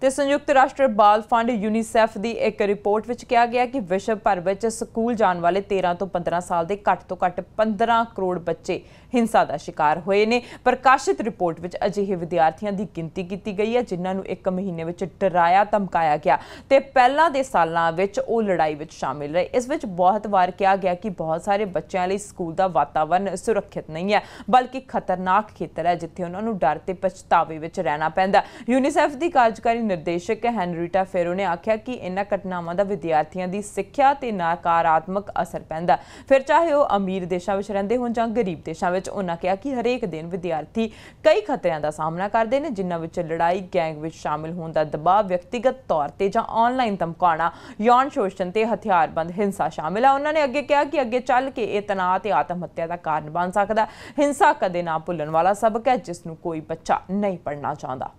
ਤੇ ਸੰਯੁਕਤ ਰਾਸ਼ਟਰ ਬਾਲ ਫੰਡ ਯੂਨੀਸੈਫ ਦੀ ਇੱਕ ਰਿਪੋਰਟ ਵਿੱਚ ਕਿਹਾ ਗਿਆ ਕਿ ਵਿਸ਼ਵ ਭਰ ਵਿੱਚ ਸਕੂਲ ਜਾਣ ਵਾਲੇ 13 ਤੋਂ 15 ਸਾਲ ਦੇ ਘੱਟ ਤੋਂ ਘੱਟ 15 ਕਰੋੜ ਬੱਚੇ ਹਿੰਸਾ ਦਾ ਸ਼ਿਕਾਰ ਹੋਏ ਨੇ। ਪ੍ਰਕਾਸ਼ਿਤ ਰਿਪੋਰਟ ਵਿੱਚ ਅਜਿਹੇ ਵਿਦਿਆਰਥੀਆਂ ਦੀ ਗਿਣਤੀ ਕੀਤੀ ਗਈ ਹੈ, ਜਿਨ੍ਹਾਂ ਨੂੰ ਇੱਕ ਮਹੀਨੇ ਵਿੱਚ ਡਰਾਇਆ, ਧਮਕਾਇਆ ਗਿਆ ਤੇ ਪਹਿਲਾਂ ਦੇ ਸਾਲਾਂ ਵਿੱਚ ਉਹ ਲੜਾਈ ਵਿੱਚ ਸ਼ਾਮਿਲ ਰਹੇ। ਇਸ ਵਿੱਚ ਬਹੁਤ ਵਾਰ ਕਿਹਾ ਗਿਆ ਕਿ ਬਹੁਤ ਸਾਰੇ ਬੱਚਿਆਂ ਲਈ ਸਕੂਲ ਦਾ ਵਾਤਾਵਰਣ ਸੁਰੱਖਿਅਤ ਨਹੀਂ ਹੈ, ਬਲਕਿ ਖਤਰਨਾਕ ਖੇਤਰ ਹੈ, ਜਿੱਥੇ ਉਹਨਾਂ ਨੂੰ ਡਰ ਤੇ ਪਛਤਾਵੇ ਵਿੱਚ ਰਹਿਣਾ ਪੈਂਦਾ। ਯੂਨੀਸੈਫ ਦੀ ਕਾਰਜਕਾਰੀ ਨਿਰਦੇਸ਼ਕ ਹੈਨਰੀਟਾ ਫੇਰੋ ਨੇ ਆਖਿਆ ਕਿ ਇਹਨਾਂ ਘਟਨਾਵਾਂ ਦਾ ਵਿਦਿਆਰਥੀਆਂ ਦੀ ਸਿੱਖਿਆ ਤੇ ਨਕਾਰਾਤਮਕ ਅਸਰ ਪੈਂਦਾ ਫਿਰ ਚਾਹੇ ਉਹ ਅਮੀਰ ਦੇਸ਼ਾਂ ਵਿੱਚ ਰਹਿੰਦੇ ਹੋਣ ਜਾਂ ਗਰੀਬ ਦੇਸ਼ਾਂ ਵਿੱਚ, ਉਹਨਾਂ ਕਿਹਾ ਕਿ ਹਰੇਕ ਦਿਨ ਵਿਦਿਆਰਥੀ ਕਈ ਖਤਰਿਆਂ ਦਾ ਸਾਹਮਣਾ ਕਰਦੇ ਨੇ, ਜਿਨ੍ਹਾਂ ਵਿੱਚ ਲੜਾਈ, ਗੈਂਗ ਵਿੱਚ ਸ਼ਾਮਿਲ ਹੋਣ ਦਾ ਦਬਾਅ, ਵਿਅਕਤੀਗਤ ਤੌਰ ਤੇ ਜਾਂ ਆਨਲਾਈਨ ਧਮਕਾਉਣਾ, ਯੌਨ ਸ਼ੋਸ਼ਣ ਤੇ ਹਥਿਆਰਬੰਦ ਹਿੰਸਾ ਸ਼ਾਮਿਲ ਹੈ ਉਹਨਾਂ ਨੇ ਅੱਗੇ ਕਿਹਾ ਕਿ ਅੱਗੇ ਚੱਲ ਕੇ ਇਹ ਤਣਾਅ ਤੇ ਆਤਮ ਹੱਤਿਆ ਦਾ ਕਾਰਨ ਬਣ ਸਕਦਾ ਹਿੰਸਾ ਕਦੇ ਨਾ ਭੁੱਲਣ ਵਾਲਾ ਸਬਕ ਹੈ, ਜਿਸ ਨੂੰ ਕੋਈ ਬੱਚਾ ਨਹੀਂ ਪੜ੍ਹਨਾ ਚਾਹੁੰਦਾ।